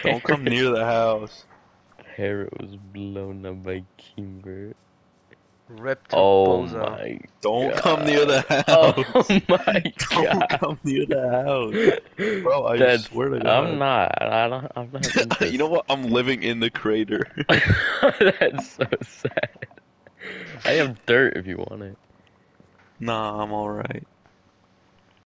Don't come near the house. Harold was blown up by Kimber. Ripped Oh Bozo. my. Don't God. come near the oh house. Oh my Don't come near the house. Bro, I That's- swear to God. I'm not. I don't. I'm not. you know what? I'm living in the crater. That's so sad. I have dirt if you want it. nah, I'm alright.